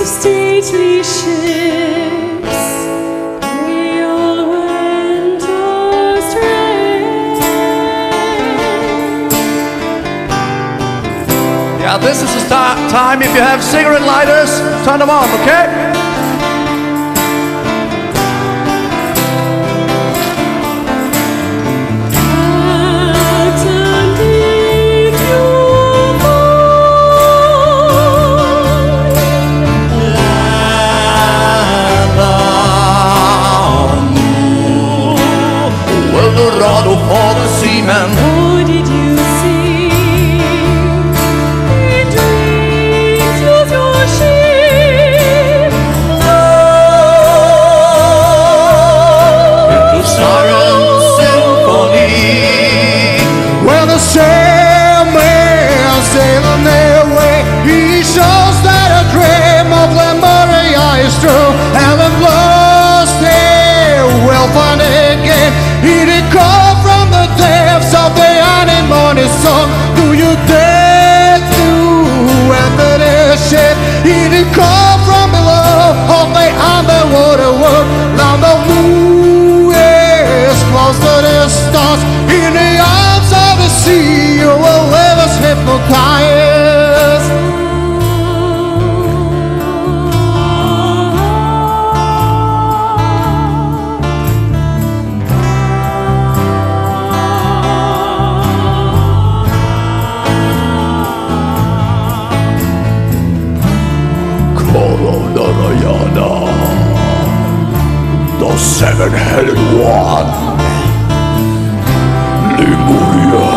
of stately ships all went astray. Yeah this is the time if you have cigarette lighters turn them off okay? True. Seven-headed one. Lemuria.